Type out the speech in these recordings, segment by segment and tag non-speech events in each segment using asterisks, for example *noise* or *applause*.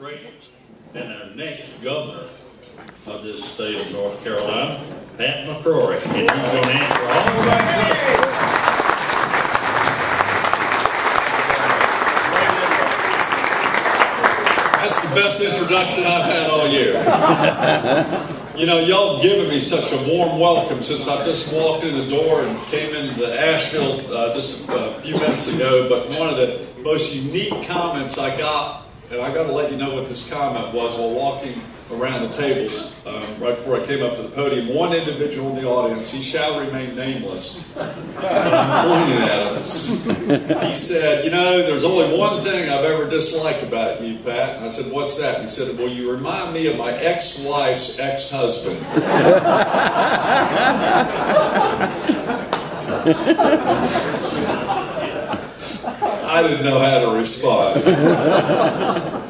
and our next governor of this state of North Carolina, Pat McCrory. And he's going to answer all of our questions. That's the best introduction I've had all year. *laughs* you know, y'all have given me such a warm welcome since I just walked in the door and came into Asheville uh, just a few minutes ago. But one of the most unique comments I got, and I got to let you know what this comment was while walking around the tables um, right before I came up to the podium. One individual in the audience, he shall remain nameless. I'm at him. He said, You know, there's only one thing I've ever disliked about you, Pat. And I said, What's that? He said, Well, you remind me of my ex wife's ex husband. *laughs* I didn't know how to respond. *laughs*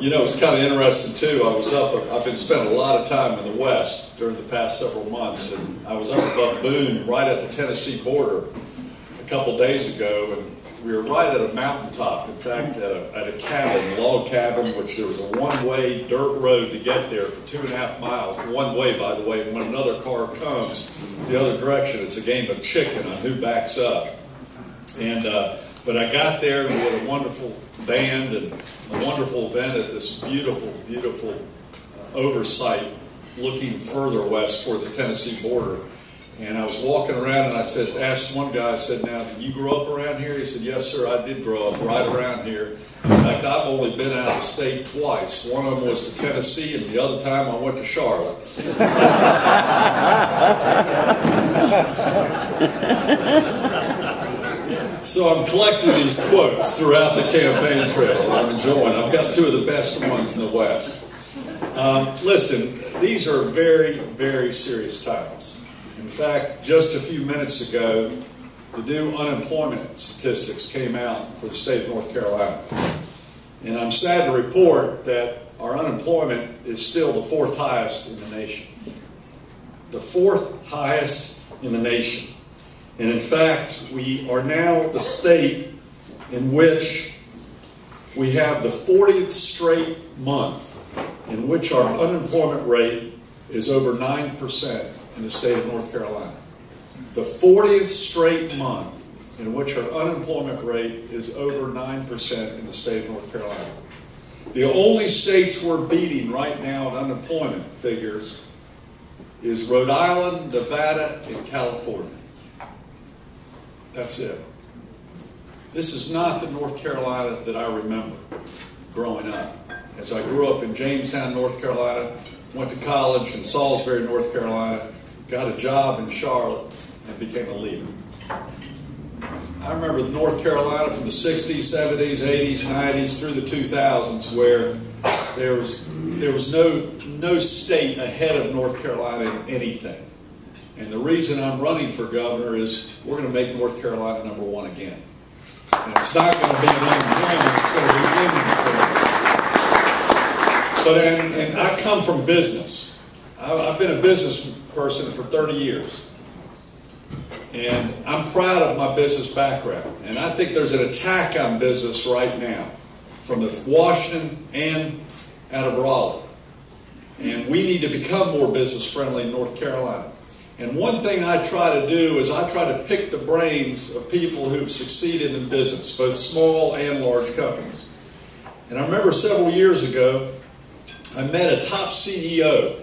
You know, it's kind of interesting too. I was up, I've been spending a lot of time in the West during the past several months, and I was up above Boone, right at the Tennessee border, a couple days ago, and we were right at a mountaintop. In fact, at a, at a cabin, log cabin, which there was a one-way dirt road to get there for two and a half miles. One way, by the way. When another car comes the other direction, it's a game of chicken on who backs up. And uh, but I got there and we had a wonderful band and a wonderful event at this beautiful, beautiful uh, oversight looking further west toward the Tennessee border. And I was walking around and I said, asked one guy, I said, now, did you grow up around here? He said, yes, sir, I did grow up right around here. In fact, I've only been out of state twice. One of them was to Tennessee, and the other time I went to Charlotte. *laughs* So I'm collecting these quotes throughout the campaign trail, I'm enjoying. I've got two of the best ones in the West. Um, listen, these are very, very serious times. In fact, just a few minutes ago, the new unemployment statistics came out for the state of North Carolina. And I'm sad to report that our unemployment is still the fourth highest in the nation. The fourth highest in the nation. And in fact, we are now at the state in which we have the 40th straight month in which our unemployment rate is over 9% in the state of North Carolina. The 40th straight month in which our unemployment rate is over 9% in the state of North Carolina. The only states we're beating right now in unemployment figures is Rhode Island, Nevada, and California. That's it. This is not the North Carolina that I remember growing up. As I grew up in Jamestown, North Carolina, went to college in Salisbury, North Carolina, got a job in Charlotte, and became a leader. I remember North Carolina from the 60s, 70s, 80s, 90s through the 2000s where there was, there was no, no state ahead of North Carolina in anything. And the reason I'm running for governor is we're going to make North Carolina number one again. And it's not going to be an unemployment, it's going to be unemployment. But and, and I come from business. I've been a business person for 30 years. And I'm proud of my business background. And I think there's an attack on business right now from the Washington and out of Raleigh. And we need to become more business friendly in North Carolina. And one thing I try to do is I try to pick the brains of people who've succeeded in business, both small and large companies. And I remember several years ago, I met a top CEO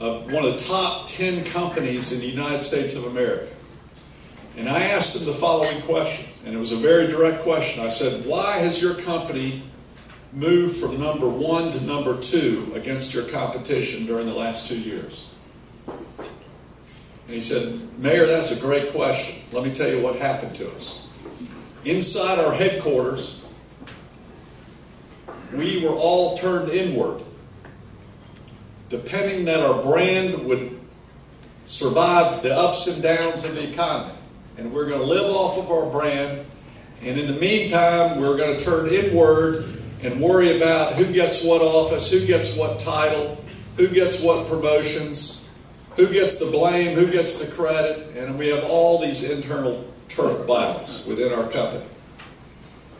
of one of the top 10 companies in the United States of America. And I asked him the following question, and it was a very direct question. I said, Why has your company moved from number one to number two against your competition during the last two years? And he said, Mayor, that's a great question. Let me tell you what happened to us. Inside our headquarters, we were all turned inward, depending that our brand would survive the ups and downs of the economy. And we're going to live off of our brand. And in the meantime, we're going to turn inward and worry about who gets what office, who gets what title, who gets what promotions, who gets the blame, who gets the credit. And we have all these internal turf battles within our company.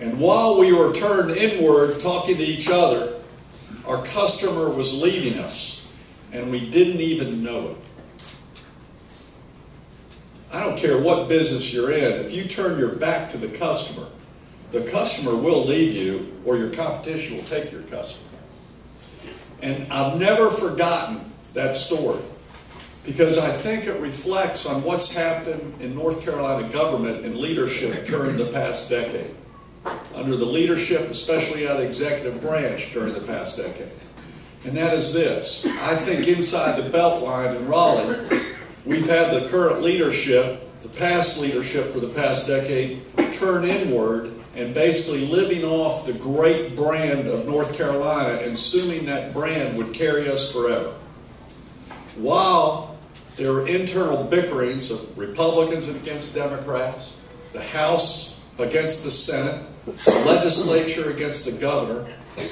And while we were turned inward talking to each other, our customer was leaving us, and we didn't even know it. I don't care what business you're in, if you turn your back to the customer, the customer will leave you, or your competition will take your customer. And I've never forgotten that story because I think it reflects on what's happened in North Carolina government and leadership during the past decade. Under the leadership, especially of the executive branch during the past decade. And that is this I think inside the Beltline in Raleigh, we've had the current leadership, the past leadership for the past decade, turn inward and basically living off the great brand of North Carolina and assuming that brand would carry us forever. While there were internal bickerings of Republicans against Democrats, the House against the Senate, the legislature against the governor,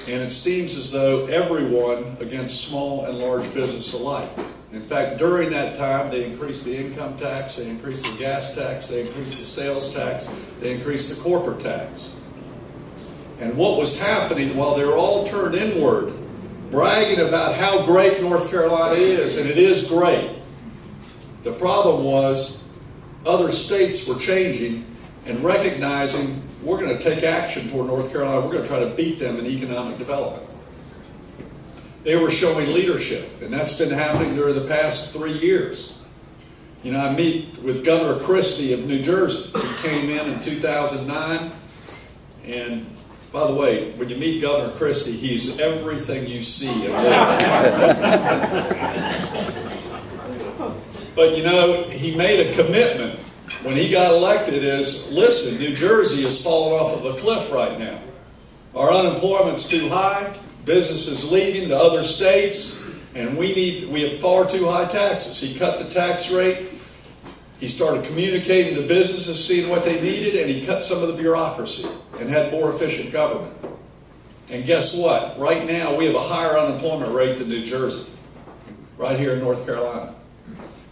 and it seems as though everyone against small and large business alike. In fact, during that time, they increased the income tax, they increased the gas tax, they increased the sales tax, they increased the corporate tax. And what was happening while they were all turned inward, bragging about how great North Carolina is, and it is great. The problem was other states were changing and recognizing we're going to take action toward North Carolina. We're going to try to beat them in economic development. They were showing leadership, and that's been happening during the past three years. You know, I meet with Governor Christie of New Jersey. He came in in 2009, and by the way, when you meet Governor Christie, he's everything you see. *laughs* but you know, he made a commitment when he got elected is listen, New Jersey is falling off of a cliff right now. Our unemployment's too high, business is leaving to other states, and we need we have far too high taxes. He cut the tax rate. He started communicating to businesses, seeing what they needed, and he cut some of the bureaucracy and had more efficient government. And guess what? Right now, we have a higher unemployment rate than New Jersey, right here in North Carolina.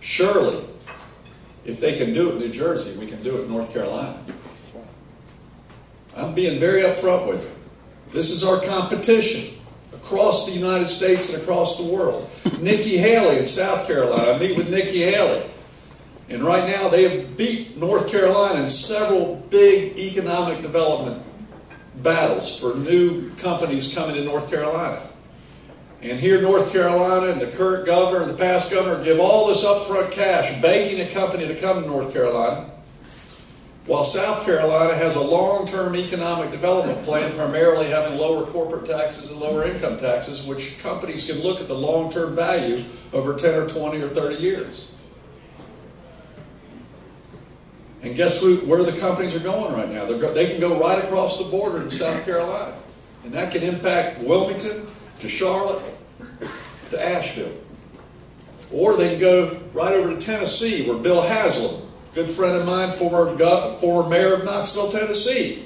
Surely, if they can do it in New Jersey, we can do it in North Carolina. I'm being very upfront with you. This is our competition across the United States and across the world. *laughs* Nikki Haley in South Carolina. I meet with Nikki Haley. And right now they have beat North Carolina in several big economic development battles for new companies coming to North Carolina. And here, North Carolina and the current governor and the past governor give all this upfront cash, begging a company to come to North Carolina, while South Carolina has a long term economic development plan, primarily having lower corporate taxes and lower income taxes, which companies can look at the long term value over 10 or 20 or 30 years. And guess who, where the companies are going right now? Go, they can go right across the border to South Carolina. And that can impact Wilmington to Charlotte to Asheville. Or they can go right over to Tennessee where Bill Haslam, good friend of mine, former, former mayor of Knoxville, Tennessee,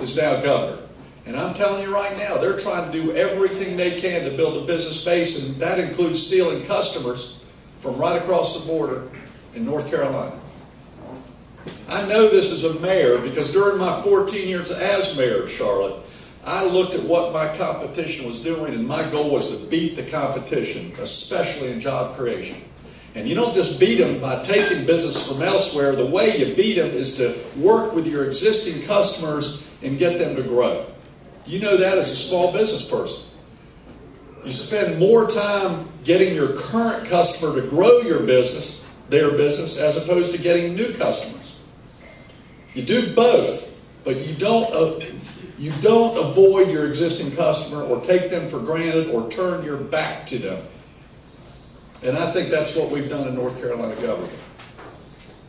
is now governor. And I'm telling you right now, they're trying to do everything they can to build a business base, and that includes stealing customers from right across the border in North Carolina. I know this as a mayor because during my 14 years as mayor of Charlotte, I looked at what my competition was doing, and my goal was to beat the competition, especially in job creation. And you don't just beat them by taking business from elsewhere. The way you beat them is to work with your existing customers and get them to grow. You know that as a small business person. You spend more time getting your current customer to grow your business, their business, as opposed to getting new customers. You do both, but you don't uh, you don't avoid your existing customer or take them for granted or turn your back to them. And I think that's what we've done in North Carolina government.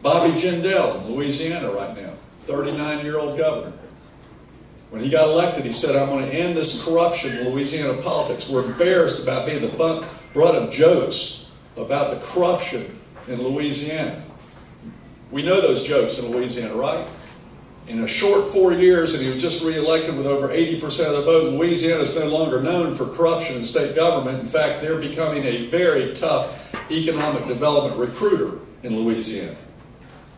Bobby Jindal in Louisiana right now, 39 year old governor. When he got elected, he said, I'm going to end this corruption in Louisiana politics. We're embarrassed about being the butt, butt of jokes about the corruption in Louisiana. We know those jokes in Louisiana, right? In a short four years, and he was just reelected with over 80% of the vote. Louisiana is no longer known for corruption in state government. In fact, they're becoming a very tough economic development recruiter in Louisiana.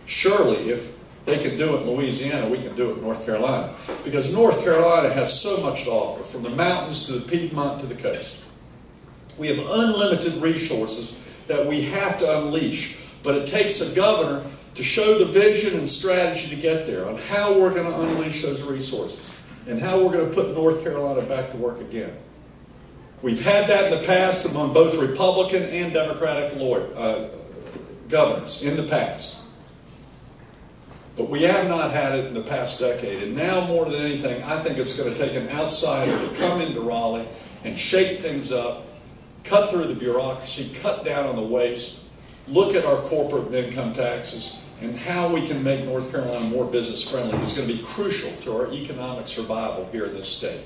Surely, if they can do it in Louisiana, we can do it in North Carolina. Because North Carolina has so much to offer, from the mountains to the Piedmont to the coast. We have unlimited resources that we have to unleash, but it takes a governor to show the vision and strategy to get there on how we're going to unleash those resources and how we're going to put North Carolina back to work again. We've had that in the past among both Republican and Democratic lawyer, uh, governors in the past. But we have not had it in the past decade. And now, more than anything, I think it's going to take an outsider to come into Raleigh and shake things up, cut through the bureaucracy, cut down on the waste, look at our corporate income taxes, and how we can make North Carolina more business friendly is going to be crucial to our economic survival here in this state.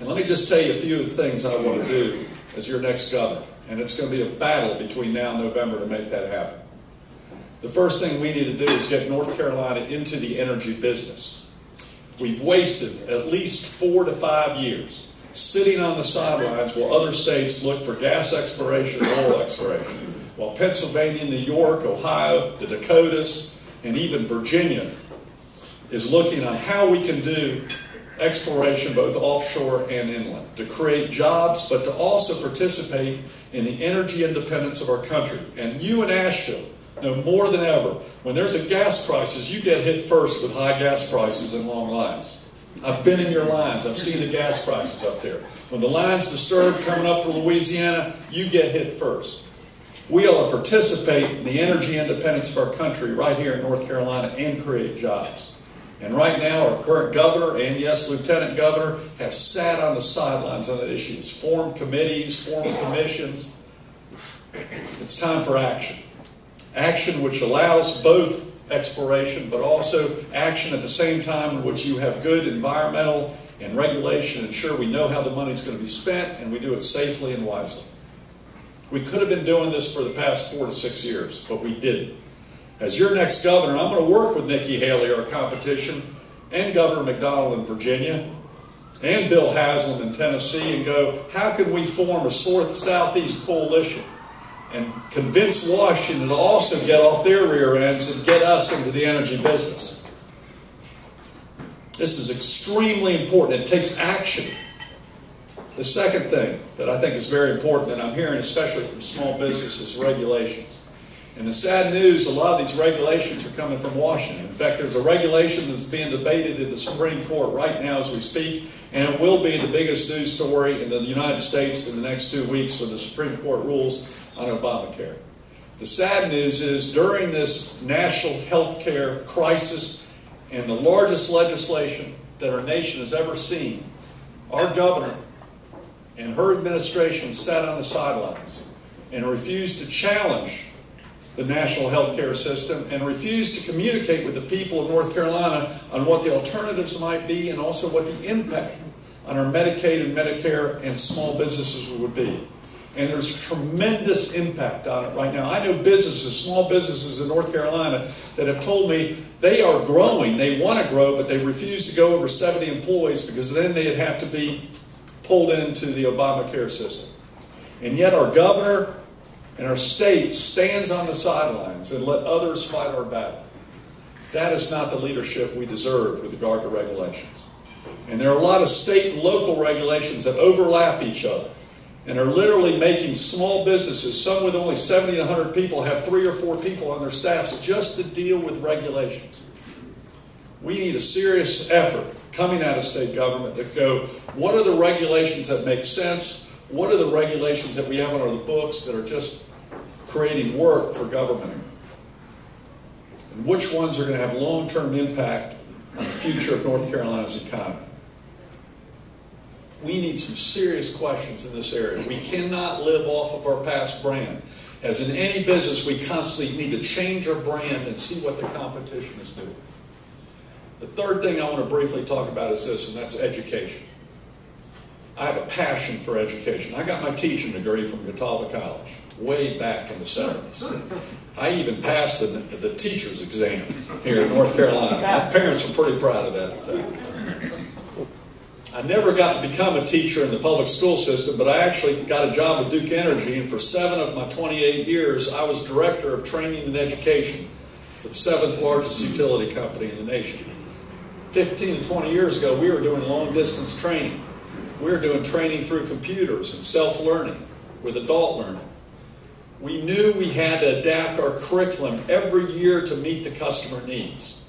And let me just tell you a few of the things I want to do as your next governor. And it's going to be a battle between now and November to make that happen. The first thing we need to do is get North Carolina into the energy business. We've wasted at least four to five years sitting on the sidelines while other states look for gas exploration and oil exploration. While Pennsylvania, New York, Ohio, the Dakotas, and even Virginia is looking on how we can do exploration both offshore and inland to create jobs, but to also participate in the energy independence of our country. And you in Asheville know more than ever, when there's a gas crisis, you get hit first with high gas prices and long lines. I've been in your lines. I've seen the gas prices up there. When the line's disturbed coming up from Louisiana, you get hit first. We ought to participate in the energy independence of our country right here in North Carolina and create jobs. And right now, our current governor and, yes, lieutenant governor have sat on the sidelines on that issue, formed committees, formed commissions. It's time for action. Action which allows both exploration, but also action at the same time in which you have good environmental and regulation, ensure we know how the money is going to be spent, and we do it safely and wisely. We could have been doing this for the past four to six years, but we didn't. As your next governor, I'm going to work with Nikki Haley, our competition, and Governor McDonnell in Virginia, and Bill Haslam in Tennessee, and go, how can we form a Southeast coalition and convince Washington to also get off their rear ends and get us into the energy business? This is extremely important. It takes action. The second thing that I think is very important, and I'm hearing especially from small businesses, regulations. And the sad news, a lot of these regulations are coming from Washington. In fact, there's a regulation that's being debated in the Supreme Court right now as we speak, and it will be the biggest news story in the United States in the next two weeks when the Supreme Court rules on Obamacare. The sad news is during this national health care crisis and the largest legislation that our nation has ever seen, our governor and her administration sat on the sidelines and refused to challenge the national health care system and refused to communicate with the people of North Carolina on what the alternatives might be and also what the impact on our Medicaid and Medicare and small businesses would be. And there's tremendous impact on it right now. I know businesses, small businesses in North Carolina, that have told me they are growing. They want to grow, but they refuse to go over 70 employees because then they'd have to be pulled into the Obamacare system. And yet, our governor and our state stands on the sidelines and let others fight our battle. That is not the leadership we deserve with regard to regulations. And there are a lot of state and local regulations that overlap each other and are literally making small businesses, some with only 70 to 100 people, have three or four people on their staffs just to deal with regulations. We need a serious effort coming out of state government to go, what are the regulations that make sense? What are the regulations that we have on our books that are just creating work for government? And which ones are going to have long term impact on the future of North Carolina's economy? We need some serious questions in this area. We cannot live off of our past brand. As in any business, we constantly need to change our brand and see what the competition is doing. The third thing I want to briefly talk about is this, and that's education. I have a passion for education. I got my teaching degree from Catawba College way back in the 70s. I even passed the, the teacher's exam here in North Carolina. My parents were pretty proud of that. I never got to become a teacher in the public school system, but I actually got a job with Duke Energy, and for seven of my 28 years, I was director of training and education for the seventh largest utility company in the nation. 15 to 20 years ago, we were doing long distance training. We were doing training through computers and self learning with adult learning. We knew we had to adapt our curriculum every year to meet the customer needs.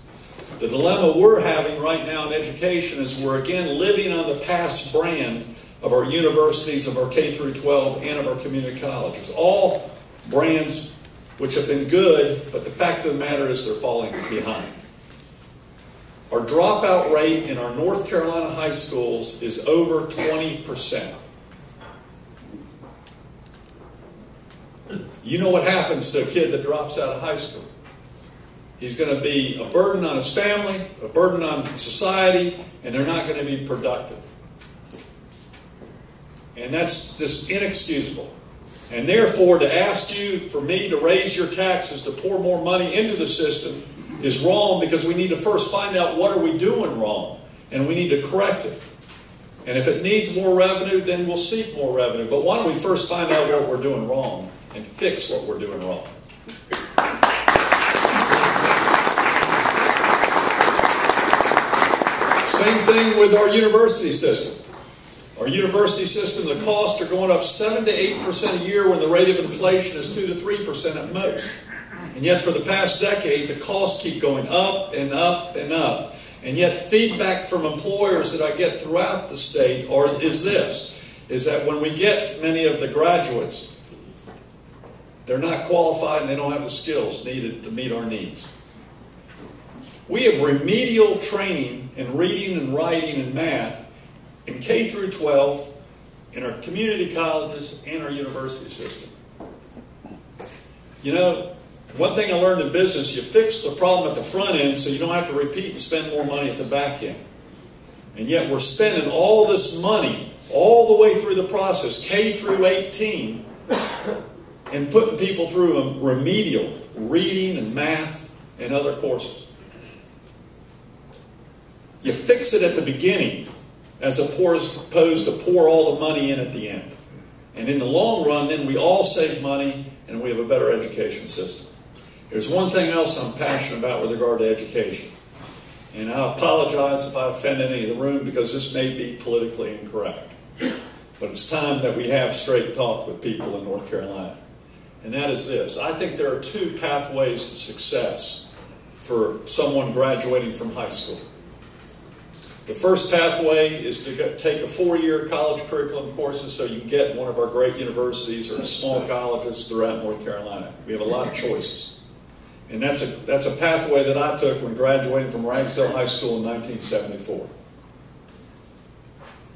The dilemma we're having right now in education is we're again living on the past brand of our universities, of our K through 12, and of our community colleges. All brands which have been good, but the fact of the matter is they're falling behind. Our dropout rate in our North Carolina high schools is over 20%. You know what happens to a kid that drops out of high school? He's going to be a burden on his family, a burden on society, and they're not going to be productive. And that's just inexcusable. And therefore, to ask you, for me, to raise your taxes, to pour more money into the system is wrong because we need to first find out what are we doing wrong. And we need to correct it. And if it needs more revenue, then we'll seek more revenue. But why don't we first find out what we're doing wrong and fix what we're doing wrong? Same thing with our university system. Our university system, the costs are going up 7 to 8% a year when the rate of inflation is 2 to 3% at most. And yet, for the past decade, the costs keep going up and up and up. And yet, feedback from employers that I get throughout the state are, is this is that when we get many of the graduates, they're not qualified and they don't have the skills needed to meet our needs. We have remedial training in reading and writing and math in K through 12, in our community colleges, and our university system. You know, one thing I learned in business, you fix the problem at the front end so you don't have to repeat and spend more money at the back end. And yet we're spending all this money all the way through the process, K through 18, and putting people through remedial reading and math and other courses. You fix it at the beginning as opposed to pour all the money in at the end. And in the long run, then we all save money and we have a better education system. There's one thing else I'm passionate about with regard to education. And I apologize if I offend any of the room because this may be politically incorrect. But it's time that we have straight talk with people in North Carolina. And that is this I think there are two pathways to success for someone graduating from high school. The first pathway is to take a four-year college curriculum courses so you can get one of our great universities or small colleges throughout North Carolina. We have a lot of choices. And that's a, that's a pathway that I took when graduating from Ragsdale High School in 1974.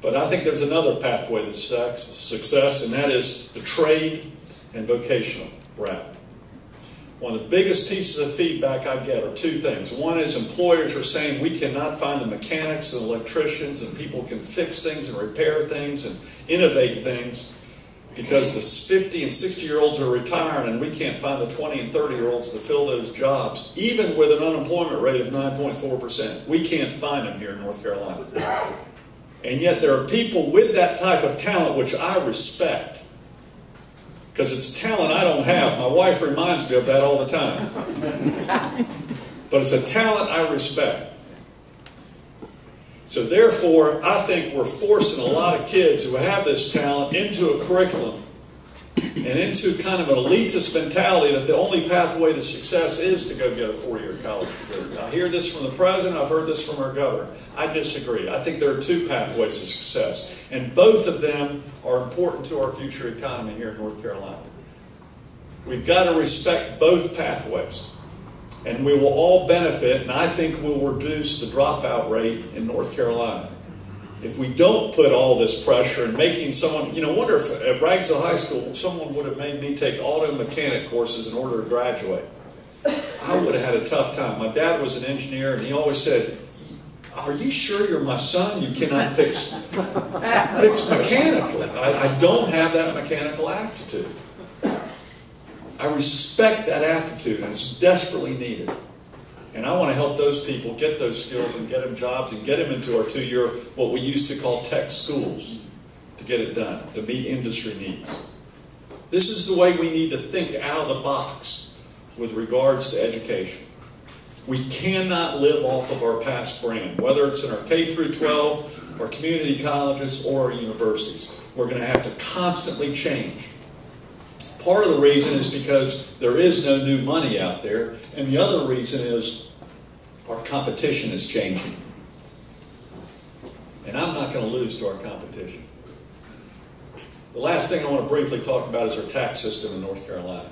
But I think there's another pathway to success, and that is the trade and vocational route. One of the biggest pieces of feedback I get are two things. One is employers are saying we cannot find the mechanics and electricians and people can fix things and repair things and innovate things because the 50 and 60 year olds are retiring and we can't find the 20 and 30 year olds to fill those jobs, even with an unemployment rate of 9.4%. We can't find them here in North Carolina. And yet there are people with that type of talent, which I respect because it's talent I don't have. My wife reminds me of that all the time. but it's a talent I respect. So, therefore, I think we're forcing a lot of kids who have this talent into a curriculum and into kind of an elitist mentality that the only pathway to success is to go get a four year college degree. I hear this from the president, I've heard this from our governor. I disagree. I think there are two pathways to success, and both of them are important to our future economy here in North Carolina. We've got to respect both pathways, and we will all benefit, and I think we'll reduce the dropout rate in North Carolina if we don't put all this pressure and making someone, you know, wonder if at Ragsdale High School someone would have made me take auto mechanic courses in order to graduate. I would have had a tough time. My dad was an engineer, and he always said, "Are you sure you're my son? You cannot fix fix mechanically. I, I don't have that mechanical aptitude." I respect that attitude, and it's desperately needed. And I want to help those people get those skills and get them jobs and get them into our two year, what we used to call tech schools, to get it done, to meet industry needs. This is the way we need to think out of the box with regards to education. We cannot live off of our past brand, whether it's in our K through 12, our community colleges, or our universities. We're going to have to constantly change. Part of the reason is because there is no new money out there, and the other reason is our competition is changing. And I'm not going to lose to our competition. The last thing I want to briefly talk about is our tax system in North Carolina.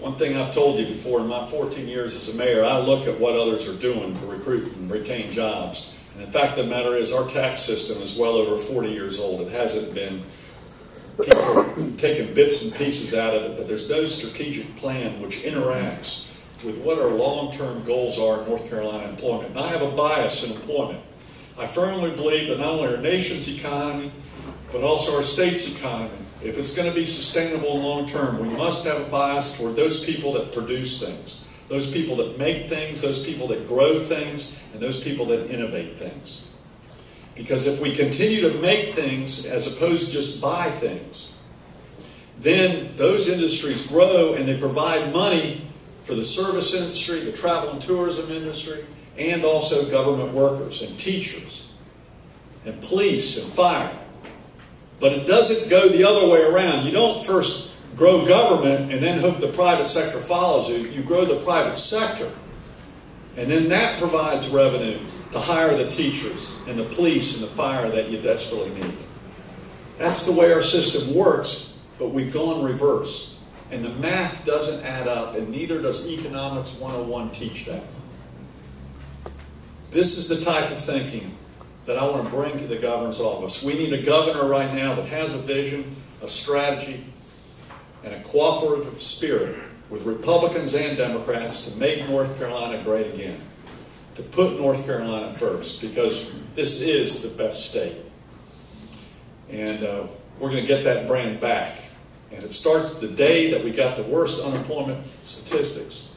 One thing I've told you before in my 14 years as a mayor, I look at what others are doing to recruit and retain jobs. And the fact of the matter is, our tax system is well over 40 years old. It hasn't been *coughs* taking bits and pieces out of it, but there's no strategic plan which interacts with what our long-term goals are in North Carolina employment. And I have a bias in employment. I firmly believe that not only our nation's economy, but also our state's economy, if it's going to be sustainable long term, we must have a bias toward those people that produce things, those people that make things, those people that grow things, and those people that innovate things. Because if we continue to make things as opposed to just buy things, then those industries grow and they provide money for the service industry, the travel and tourism industry, and also government workers and teachers and police and fire. But it doesn't go the other way around. You don't first grow government and then hope the private sector follows you. You grow the private sector. And then that provides revenue to hire the teachers and the police and the fire that you desperately need. That's the way our system works, but we've gone reverse. And the math doesn't add up, and neither does Economics 101 teach that. This is the type of thinking that I want to bring to the governor's office. We need a governor right now that has a vision, a strategy, and a cooperative spirit with Republicans and Democrats to make North Carolina great again. To put North Carolina first, because this is the best state. And uh, we're going to get that brand back. And it starts the day that we got the worst unemployment statistics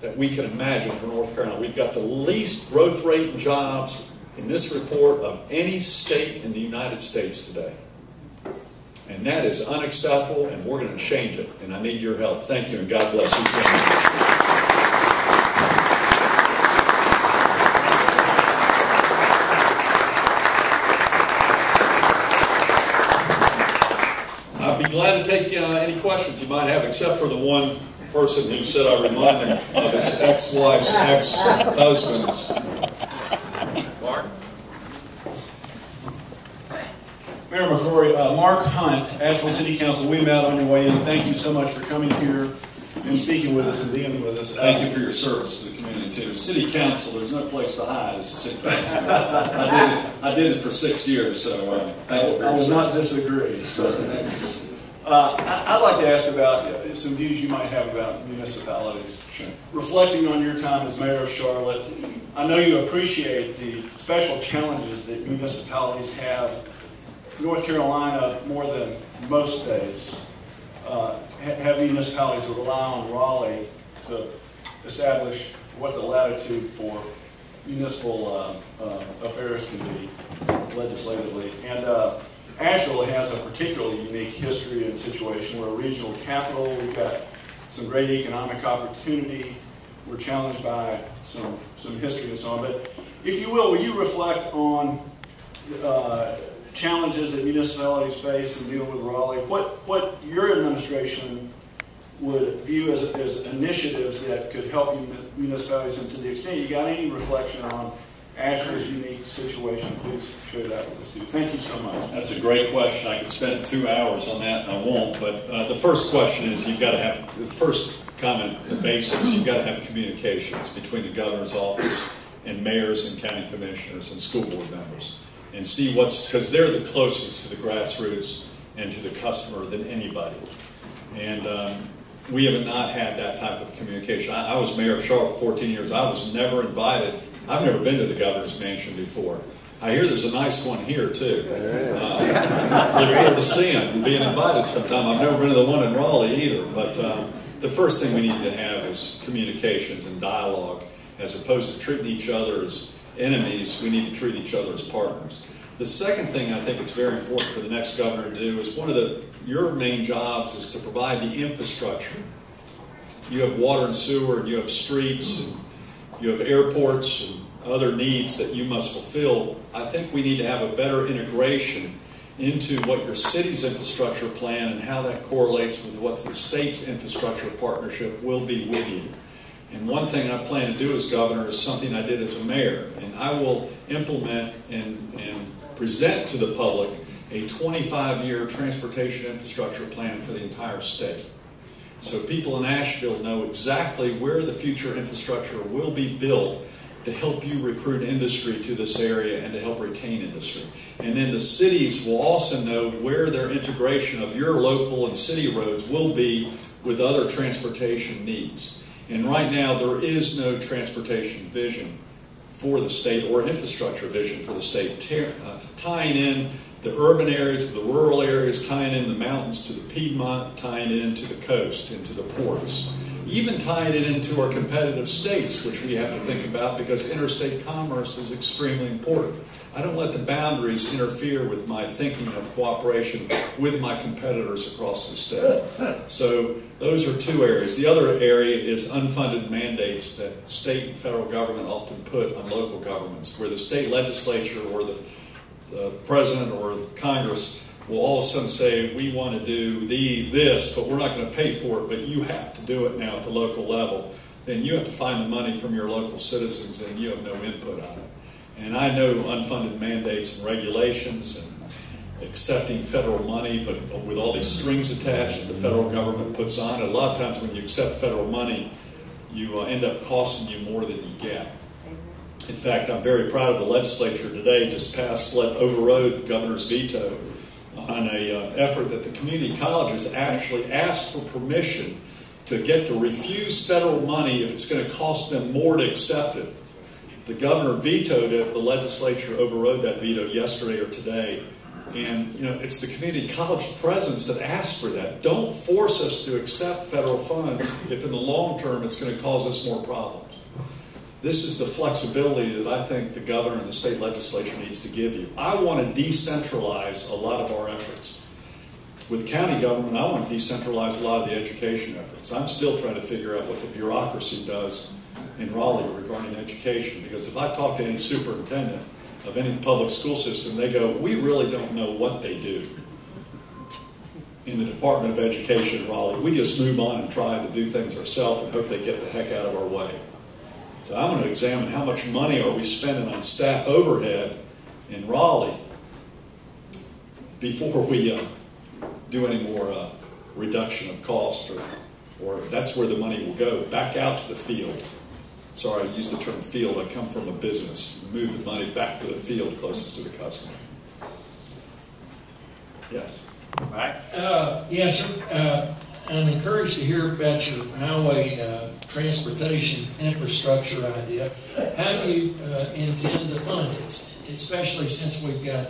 that we can imagine for North Carolina. We've got the least growth rate in jobs in this report of any state in the United States today. And that is unacceptable, and we're going to change it. And I need your help. Thank you, and God bless you. Be glad to take uh, any questions you might have, except for the one person who said I remind him of his ex-wife's ex-husband's. Marc? Mayor McCrory, uh, Marc Hunt, Asheville City Council, we met on your way in. Thank you so much for coming here and speaking with us and being with us. Thank you for your service to the community too. City council, there's no place to hide as a city council. I did it, I did it for six years, so uh, thank you I will not service. disagree. Uh, I'd like to ask about uh, some views you might have about municipalities. Sure. Reflecting on your time as mayor of Charlotte, I know you appreciate the special challenges that municipalities have. North Carolina, more than most states, uh, have municipalities that rely on Raleigh to establish what the latitude for municipal uh, uh, affairs can be legislatively. And uh, Asheville has a particularly unique history and situation. We're a regional capital. We've got some great economic opportunity. We're challenged by some, some history and so on. But if you will, will you reflect on uh, challenges that municipalities face in dealing with Raleigh? What, what your administration would view as, as initiatives that could help municipalities, and to the extent you got any reflection on Asheville's unique situation, please share that with us too. Thank you so much. That's a great question. I could spend two hours on that, and I won't. But uh, the first question is you've got to have, the first comment, the basics, you've got to have communications between the governor's office and mayors and county commissioners and school board members. And see what's, because they're the closest to the grassroots and to the customer than anybody. And um, we have not had that type of communication. I, I was mayor of Charlotte for 14 years. I was never invited. I've never been to the governor's mansion before. I hear there's a nice one here too. Uh, look forward to seeing and being invited sometime. I've never been to the one in Raleigh either. But um, the first thing we need to have is communications and dialogue, as opposed to treating each other as enemies. We need to treat each other as partners. The second thing I think it's very important for the next governor to do is one of the your main jobs is to provide the infrastructure you have water and sewer, and you have streets, and you have airports, and other needs that you must fulfill. I think we need to have a better integration into what your city's infrastructure plan and how that correlates with what the state's infrastructure partnership will be with you. And one thing I plan to do as governor is something I did as a mayor, and I will implement and, and present to the public a 25-year transportation infrastructure plan for the entire state. So people in Asheville know exactly where the future infrastructure will be built to help you recruit industry to this area and to help retain industry. And then the cities will also know where their integration of your local and city roads will be with other transportation needs. And right now, there is no transportation vision for the state or infrastructure vision for the state, uh, tying in the urban areas to the rural areas, tying in the mountains to the Piedmont, tying it into the coast, into the ports even tying it into our competitive states, which we have to think about because interstate commerce is extremely important. I don't let the boundaries interfere with my thinking of cooperation with my competitors across the state. So those are two areas. The other area is unfunded mandates that state and federal government often put on local governments, where the state legislature or the, the president or Congress will all of a sudden say, we want to do the this, but we're not going to pay for it, but you have to do it now at the local level, then you have to find the money from your local citizens and you have no input on it. And I know unfunded mandates and regulations and accepting federal money, but with all these strings attached that the federal government puts on it, a lot of times when you accept federal money, you uh, end up costing you more than you get. In fact, I'm very proud of the legislature today just passed, let overrode governor's veto on a uh, effort that the community colleges actually asked for permission to get to refuse federal money if it's going to cost them more to accept it. The governor vetoed it. The legislature overrode that veto yesterday or today. And you know, it's the community college presidents that asked for that. Don't force us to accept federal funds if in the long term it's going to cause us more problems. This is the flexibility that I think the governor and the state legislature needs to give you. I want to decentralize a lot of our efforts. With county government, I want to decentralize a lot of the education efforts. I'm still trying to figure out what the bureaucracy does in Raleigh regarding education because if I talk to any superintendent of any public school system, they go, We really don't know what they do in the Department of Education in Raleigh. We just move on and try to do things ourselves and hope they get the heck out of our way. So I'm going to examine how much money are we spending on staff overhead in Raleigh before we uh, do any more uh, reduction of cost or, or that's where the money will go, back out to the field. Sorry, I use the term field. I come from a business. Move the money back to the field closest to the customer. Yes. Right. Uh, yes, sir. Uh, I'm encouraged to hear about your highway uh, transportation infrastructure idea. How do you uh, intend to fund it, especially since we've got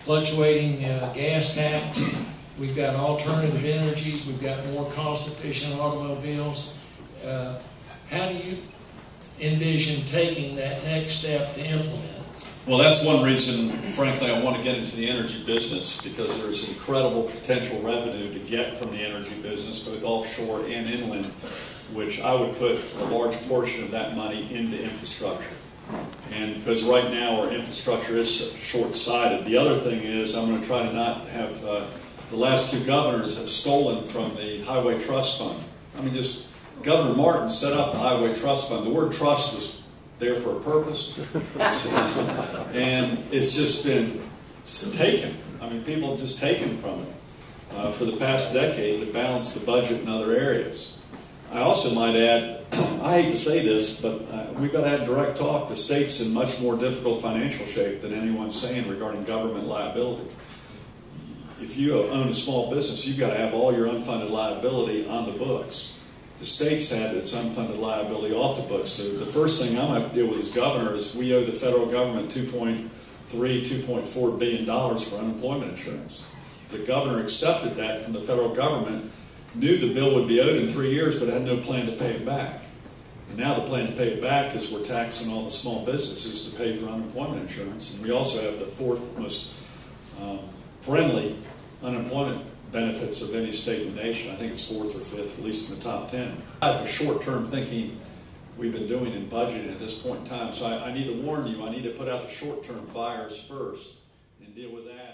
fluctuating uh, gas tax, we've got alternative energies, we've got more cost-efficient automobiles. Uh, how do you envision taking that next step to implement? Well, that's one reason, frankly, I want to get into the energy business because there's incredible potential revenue to get from the energy business, both offshore and inland, which I would put a large portion of that money into infrastructure. And because right now our infrastructure is short sighted. The other thing is, I'm going to try to not have uh, the last two governors have stolen from the Highway Trust Fund. I mean, just Governor Martin set up the Highway Trust Fund. The word trust was there for a purpose. *laughs* and it's just been taken. I mean, people have just taken from it uh, for the past decade to balance the budget in other areas. I also might add, *clears throat* I hate to say this, but uh, we've got to have direct talk. The state's in much more difficult financial shape than anyone's saying regarding government liability. If you own a small business, you've got to have all your unfunded liability on the books the state's had its unfunded liability off the books. So the first thing I'm going to have to deal with as governor is we owe the federal government 2.3, 2.4 billion dollars for unemployment insurance. The governor accepted that from the federal government, knew the bill would be owed in three years, but had no plan to pay it back. And now the plan to pay it back is we're taxing all the small businesses to pay for unemployment insurance. And we also have the fourth most um, friendly unemployment benefits of any state in the nation. I think it's fourth or fifth, at least in the top ten. Type of short-term thinking we've been doing in budgeting at this point in time. So I, I need to warn you, I need to put out the short-term fires first and deal with that